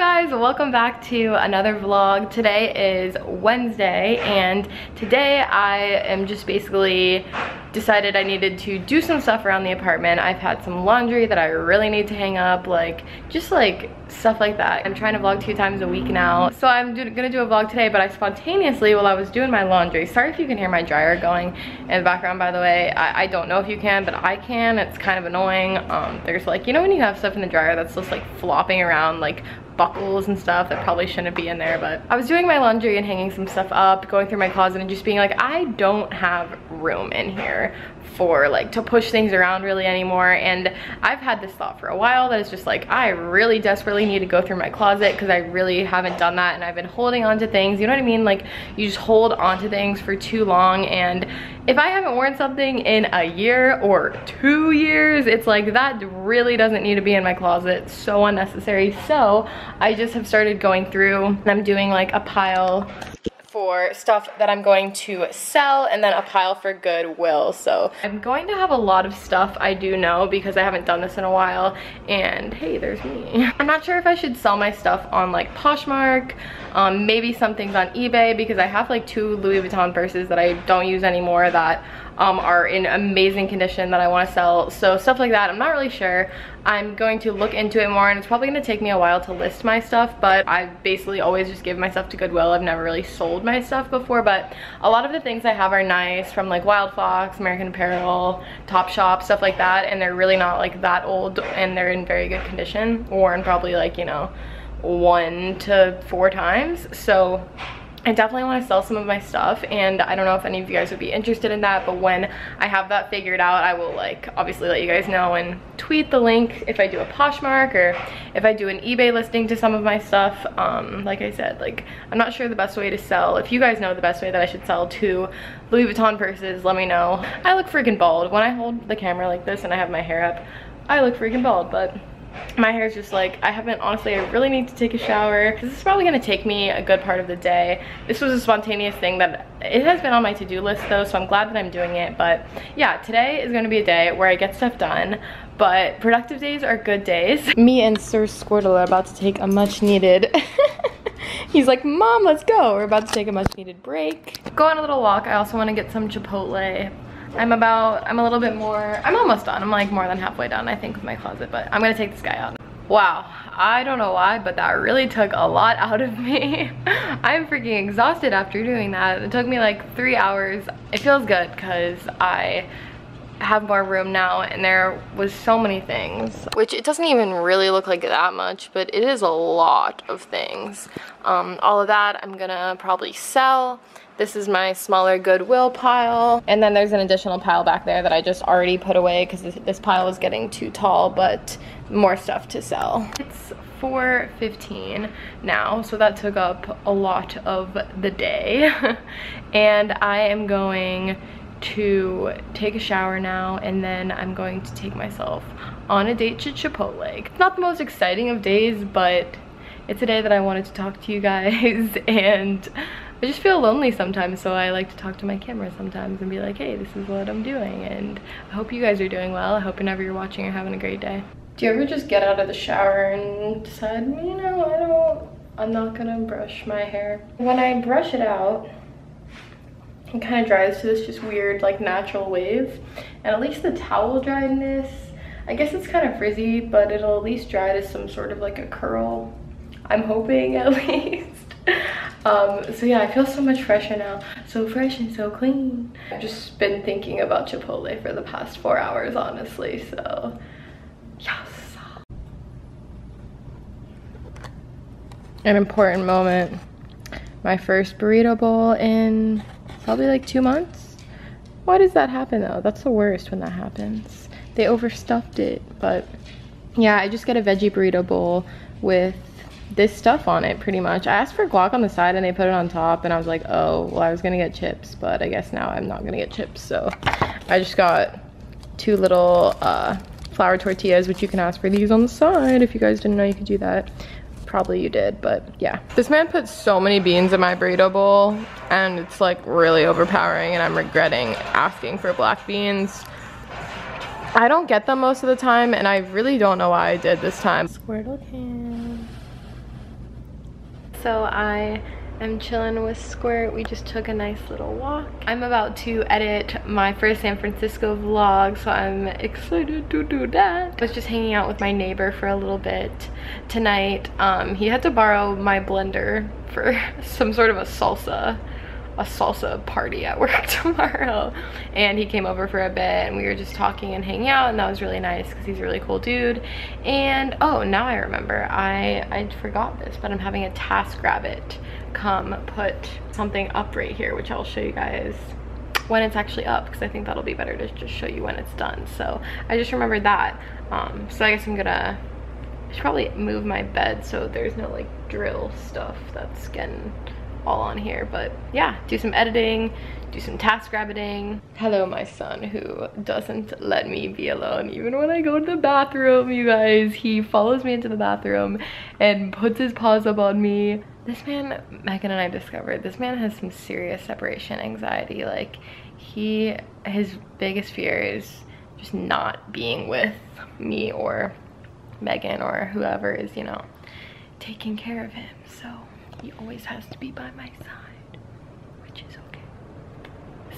guys, welcome back to another vlog. Today is Wednesday and today I am just basically decided I needed to do some stuff around the apartment. I've had some laundry that I really need to hang up, like just like stuff like that. I'm trying to vlog two times a week now. So I'm do gonna do a vlog today, but I spontaneously, while I was doing my laundry, sorry if you can hear my dryer going in the background by the way. I, I don't know if you can, but I can. It's kind of annoying. Um, there's like, you know when you have stuff in the dryer that's just like flopping around like buckles and stuff that probably shouldn't be in there but I was doing my laundry and hanging some stuff up going through my closet and just being like I don't have room in here for like to push things around really anymore. And I've had this thought for a while that it's just like I really desperately need to go through my closet because I really haven't done that. And I've been holding on to things you know what I mean? Like you just hold on to things for too long. And if I haven't worn something in a year or two years it's like that really doesn't need to be in my closet. So unnecessary. So I just have started going through and I'm doing like a pile for stuff that I'm going to sell and then a pile for Goodwill. So I'm going to have a lot of stuff I do know because I haven't done this in a while and hey, there's me. I'm not sure if I should sell my stuff on like Poshmark, um, maybe some things on eBay because I have like two Louis Vuitton purses that I don't use anymore that um, are in amazing condition that I want to sell. So stuff like that, I'm not really sure. I'm going to look into it more and it's probably going to take me a while to list my stuff, but I basically always just give my stuff to Goodwill. I've never really sold my stuff before, but a lot of the things I have are nice from like Wildfox, American Apparel, Topshop, stuff like that, and they're really not like that old and they're in very good condition, worn probably like, you know, one to four times. So I definitely want to sell some of my stuff and I don't know if any of you guys would be interested in that but when I have that figured out I will like obviously let you guys know and tweet the link if I do a Poshmark or if I do an eBay listing to some of my stuff. Um, like I said like I'm not sure the best way to sell. If you guys know the best way that I should sell two Louis Vuitton purses let me know. I look freaking bald. When I hold the camera like this and I have my hair up I look freaking bald but my hair is just like i haven't honestly i really need to take a shower this is probably going to take me a good part of the day this was a spontaneous thing that it has been on my to-do list though so i'm glad that i'm doing it but yeah today is going to be a day where i get stuff done but productive days are good days me and sir squirtle are about to take a much needed He's like, Mom, let's go. We're about to take a much needed break. Go on a little walk. I also want to get some Chipotle. I'm about, I'm a little bit more, I'm almost done. I'm like more than halfway done, I think, with my closet, but I'm gonna take this guy out. Wow, I don't know why, but that really took a lot out of me. I'm freaking exhausted after doing that. It took me like three hours. It feels good because I have more room now and there was so many things which it doesn't even really look like that much but it is a lot of things um, all of that I'm gonna probably sell this is my smaller Goodwill pile. And then there's an additional pile back there that I just already put away because this, this pile is getting too tall, but more stuff to sell. It's 4.15 now, so that took up a lot of the day. and I am going to take a shower now and then I'm going to take myself on a date to Chipotle. It's not the most exciting of days, but it's a day that I wanted to talk to you guys and I just feel lonely sometimes so I like to talk to my camera sometimes and be like hey this is what I'm doing and I hope you guys are doing well. I hope whenever you're watching you're having a great day. Do you ever just get out of the shower and decide you know I don't I'm not gonna brush my hair? When I brush it out it kind of dries to this just weird like natural wave and at least the towel driedness I guess it's kind of frizzy but it'll at least dry to some sort of like a curl I'm hoping at least um, so yeah, I feel so much fresher now. So fresh and so clean. I've just been thinking about Chipotle for the past four hours, honestly, so yes. An important moment. My first burrito bowl in probably like two months. Why does that happen though? That's the worst when that happens. They overstuffed it, but yeah, I just get a veggie burrito bowl with this stuff on it pretty much. I asked for guac on the side and they put it on top and I was like, oh, well I was gonna get chips, but I guess now I'm not gonna get chips. So I just got two little uh, flour tortillas, which you can ask for these on the side. If you guys didn't know you could do that. Probably you did, but yeah. This man put so many beans in my burrito bowl and it's like really overpowering and I'm regretting asking for black beans. I don't get them most of the time and I really don't know why I did this time. Squirtle can. So I am chilling with Squirt. We just took a nice little walk. I'm about to edit my first San Francisco vlog, so I'm excited to do that. I was just hanging out with my neighbor for a little bit tonight. Um, he had to borrow my blender for some sort of a salsa a salsa party at work tomorrow. And he came over for a bit and we were just talking and hanging out and that was really nice because he's a really cool dude. And oh now I remember I I forgot this but I'm having a task TaskRabbit come put something up right here which I'll show you guys when it's actually up because I think that'll be better to just show you when it's done. So I just remembered that um, so I guess I'm gonna I should probably move my bed so there's no like drill stuff that's getting all on here but yeah do some editing do some TaskRabbiting hello my son who doesn't let me be alone even when i go to the bathroom you guys. He follows me into the bathroom and puts his paws up on me. This man meghan and i discovered this man has some serious separation anxiety. Like he his biggest fear is just not being with me or meghan or whoever is you know taking care of him. So he always has to be by my side, which is okay.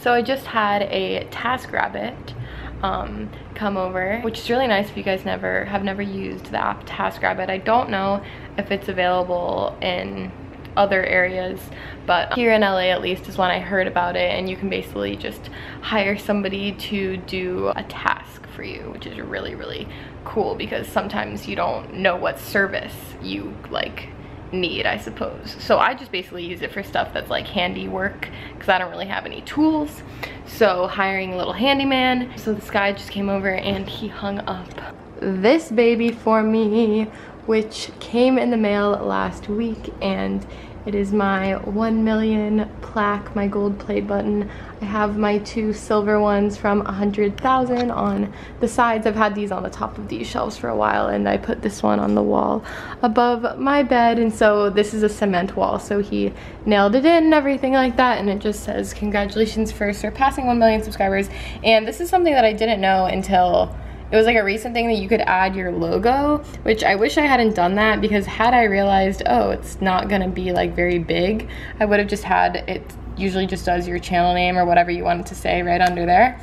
So I just had a TaskRabbit um, come over, which is really nice if you guys never have never used the app TaskRabbit. I don't know if it's available in other areas but here in LA at least is when I heard about it and you can basically just hire somebody to do a task for you which is really really cool because sometimes you don't know what service you like need, I suppose. So I just basically use it for stuff that's like handiwork because I don't really have any tools. So hiring a little handyman. So this guy just came over and he hung up this baby for me, which came in the mail last week and it is my 1 million plaque, my gold play button. I have my two silver ones from 100,000 on the sides. I've had these on the top of these shelves for a while and I put this one on the wall above my bed. And so this is a cement wall. So he nailed it in and everything like that. And it just says, congratulations for surpassing 1 million subscribers. And this is something that I didn't know until it was like a recent thing that you could add your logo, which I wish I hadn't done that because had I realized, oh, it's not gonna be like very big, I would have just had, it usually just does your channel name or whatever you wanted to say right under there.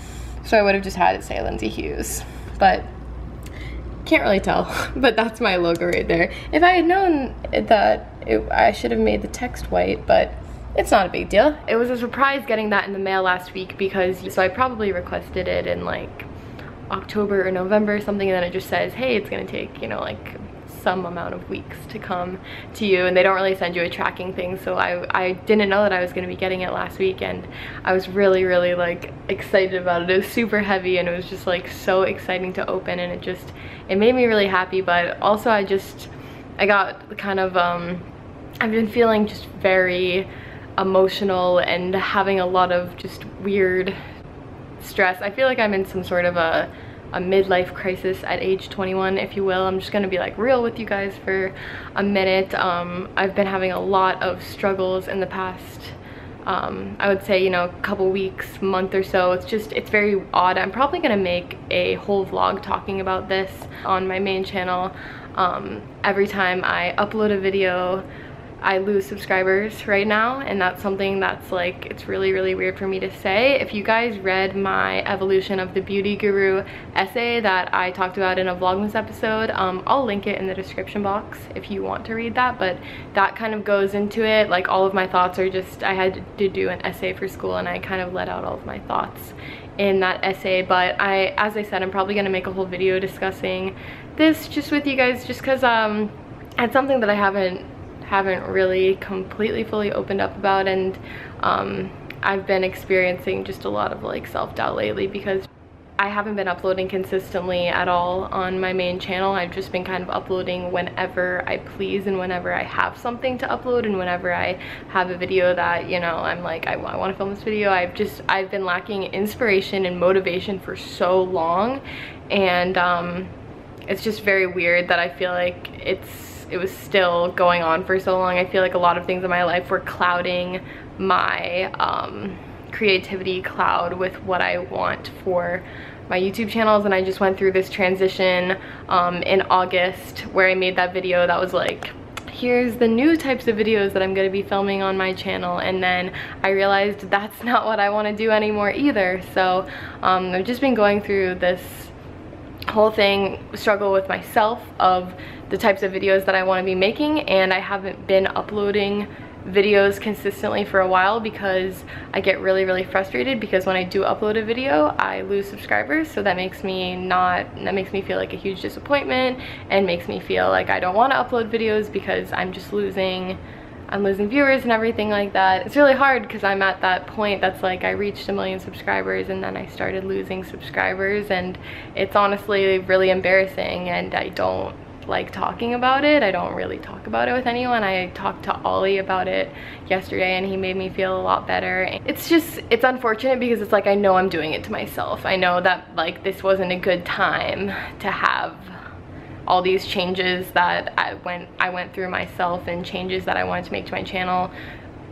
So I would have just had it say Lindsey Hughes. But can't really tell, but that's my logo right there. If I had known that it, I should have made the text white, but it's not a big deal. It was a surprise getting that in the mail last week because, so I probably requested it in like October or November something and then it just says hey it's gonna take you know like some amount of weeks to come to you and they don't really send you a tracking thing so I, I didn't know that I was going to be getting it last week and I was really really like excited about it. It was super heavy and it was just like so exciting to open and it just it made me really happy but also I just I got kind of um I've been feeling just very emotional and having a lot of just weird stress. I feel like I'm in some sort of a, a midlife crisis at age 21, if you will. I'm just gonna be like real with you guys for a minute. Um, I've been having a lot of struggles in the past um, I would say, you know, a couple weeks, month or so. It's just, it's very odd. I'm probably gonna make a whole vlog talking about this on my main channel. Um, every time I upload a video, I lose subscribers right now and that's something that's like it's really really weird for me to say. If you guys read my evolution of the beauty guru essay that I talked about in a vlogmas episode um, I'll link it in the description box if you want to read that but that kind of goes into it. Like all of my thoughts are just I had to do an essay for school and I kind of let out all of my thoughts in that essay but I as I said I'm probably gonna make a whole video discussing this just with you guys just because um it's something that I haven't haven't really completely fully opened up about and um, I've been experiencing just a lot of like self-doubt lately because I haven't been uploading consistently at all on my main channel. I've just been kind of uploading whenever I please and whenever I have something to upload and whenever I have a video that, you know, I'm like, I, I want to film this video. I've just, I've been lacking inspiration and motivation for so long and um, it's just very weird that I feel like it's it was still going on for so long. I feel like a lot of things in my life were clouding my um, creativity cloud with what I want for my YouTube channels and I just went through this transition um, in August where I made that video that was like here's the new types of videos that I'm to be filming on my channel and then I realized that's not what I want to do anymore either so um, I've just been going through this whole thing struggle with myself of the types of videos that I want to be making and I haven't been uploading videos consistently for a while because I get really really frustrated because when I do upload a video I lose subscribers so that makes me not that makes me feel like a huge disappointment and makes me feel like I don't want to upload videos because I'm just losing I'm losing viewers and everything like that. It's really hard because I'm at that point that's like I reached a million subscribers and then I started losing subscribers and it's honestly really embarrassing and I don't like talking about it. I don't really talk about it with anyone. I talked to Ollie about it yesterday and he made me feel a lot better. It's just, it's unfortunate because it's like I know I'm doing it to myself. I know that like this wasn't a good time to have all these changes that I went I went through myself and changes that I wanted to make to my channel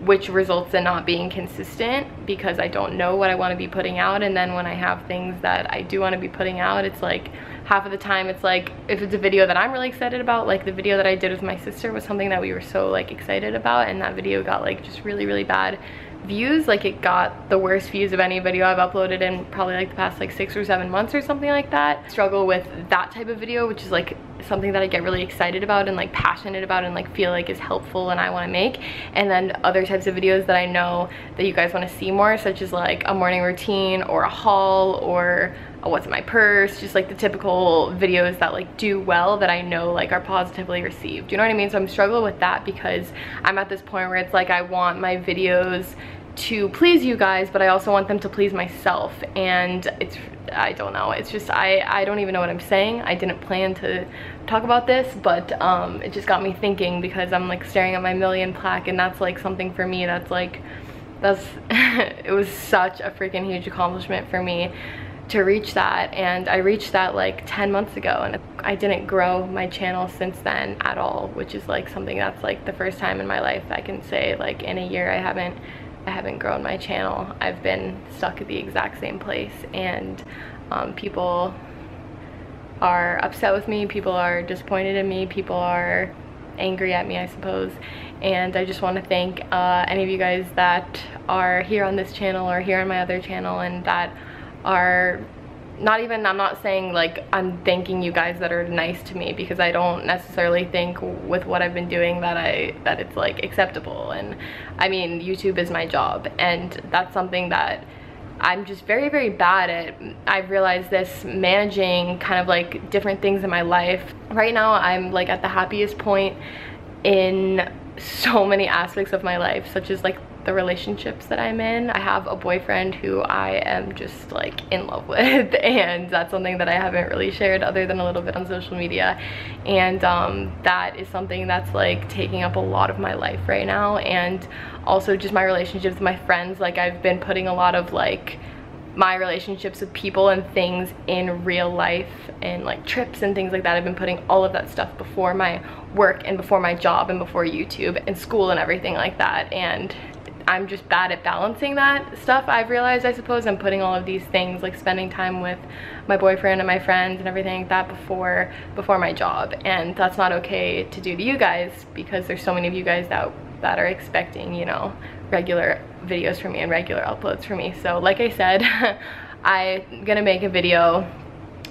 which results in not being consistent because I don't know what I want to be putting out and then when I have things that I do want to be putting out it's like half of the time it's like if it's a video that I'm really excited about like the video that I did with my sister was something that we were so like excited about and that video got like just really really bad views. Like it got the worst views of any video I've uploaded in probably like the past like six or seven months or something like that. Struggle with that type of video which is like something that I get really excited about and like passionate about and like feel like is helpful and I want to make. And then other types of videos that I know that you guys want to see more such as like a morning routine or a haul or what's in my purse, just like the typical videos that like do well that I know like are positively received. You know what I mean? So I'm struggling with that because I'm at this point where it's like I want my videos to please you guys but I also want them to please myself and it's I don't know it's just I I don't even know what I'm saying I didn't plan to talk about this but um it just got me thinking because I'm like staring at my million plaque and that's like something for me that's like that's it was such a freaking huge accomplishment for me to reach that and I reached that like 10 months ago and I didn't grow my channel since then at all which is like something that's like the first time in my life I can say like in a year I haven't I haven't grown my channel. I've been stuck at the exact same place and um, people are upset with me people are disappointed in me people are angry at me I suppose. And I just want to thank uh, any of you guys that are here on this channel or here on my other channel and that are not even i'm not saying like i'm thanking you guys that are nice to me because i don't necessarily think with what i've been doing that i that it's like acceptable. And i mean youtube is my job and that's something that i'm just very very bad at. I've realized this managing kind of like different things in my life. Right now i'm like at the happiest point in so many aspects of my life such as like the relationships that I'm in. I have a boyfriend who I am just like in love with and that's something that I haven't really shared other than a little bit on social media and um, that is something that's like taking up a lot of my life right now and also just my relationships with my friends like I've been putting a lot of like my relationships with people and things in real life and like trips and things like that. I've been putting all of that stuff before my work and before my job and before YouTube and school and everything like that. And I'm just bad at balancing that stuff. I've realized, I suppose, I'm putting all of these things, like spending time with my boyfriend and my friends and everything like that before, before my job. And that's not okay to do to you guys because there's so many of you guys that, that are expecting, you know, regular videos from me and regular uploads from me. So like I said, I'm gonna make a video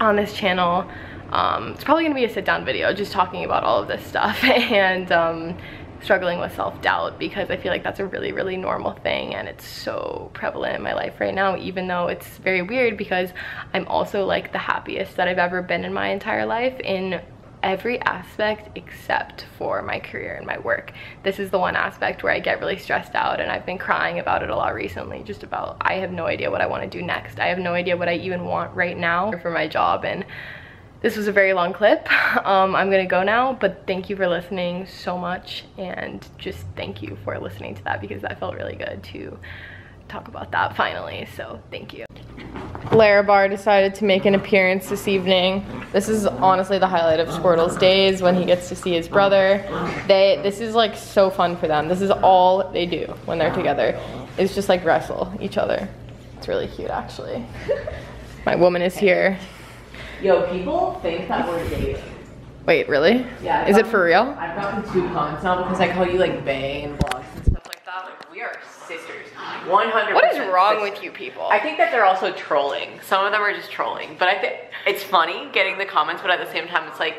on this channel um, it's probably gonna be a sit down video just talking about all of this stuff and um, struggling with self-doubt because I feel like that's a really, really normal thing and it's so prevalent in my life right now, even though it's very weird because I'm also like the happiest that I've ever been in my entire life in every aspect except for my career and my work. This is the one aspect where I get really stressed out and I've been crying about it a lot recently, just about I have no idea what I want to do next. I have no idea what I even want right now for my job and this was a very long clip. Um, I'm gonna go now, but thank you for listening so much and just thank you for listening to that because that felt really good to talk about that finally, so thank you. Larabar decided to make an appearance this evening. This is honestly the highlight of Squirtle's days when he gets to see his brother. They this is like so fun for them. This is all they do when they're together. It's just like wrestle each other. It's really cute actually. My woman is here. Yo, people think that we're dating. Wait, really? Yeah. Is it for real? I've gotten two comments now because I call you like in vlogs and stuff like that. Like we are sisters. 100 What is wrong with you people? I think that they're also trolling. Some of them are just trolling. But I think it's funny getting the comments, but at the same time it's like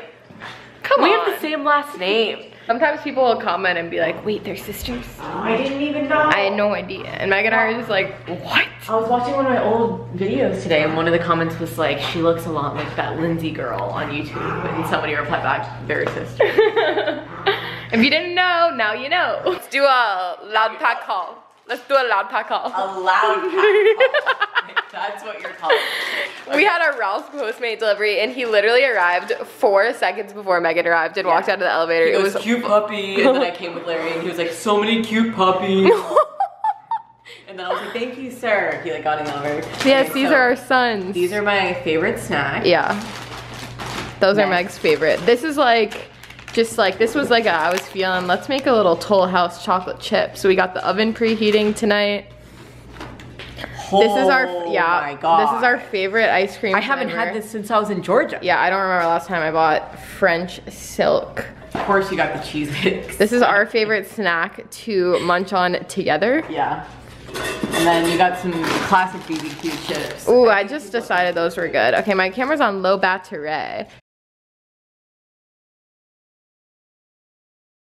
Come we on. have the same last name. Sometimes people will comment and be like, wait, they're sisters? I didn't even know. I had no idea. And Meghan and I are just like, what? I was watching one of my old videos today, and one of the comments was like, "She looks a lot like that Lindsey girl on YouTube," and somebody replied back, "They're sisters." if you didn't know, now you know. Let's do a loud pack call. Let's do a loud pack call. a loud pack. That's what you're talking calling. We had our Ralph's Postmate delivery and he literally arrived four seconds before Meghan arrived and walked Yeah. out of the elevator. It It was was cute puppy, and then I came with Larry, and he was like, "So many cute puppies." and then I was like, "Thank you, sir." He like got in the elevator. Yes, Okay, these so are our sons. These are my favorite snacks. Yeah. Those are Meg's favorite. This is like, just like, this was like a, I was feeling, let's make a little Toll House chocolate chip. So we got the oven preheating tonight. This is our, Oh yeah, my god. this is our favorite ice cream I haven't flavor. had this since I was in Georgia. Yeah, I don't remember last time I bought French silk. Of course, you got the cheese. This is our favorite snack to munch on together. Yeah. And then you got some classic BBQ chips. Ooh, I just decided those were good. Okay, my camera's on low battery.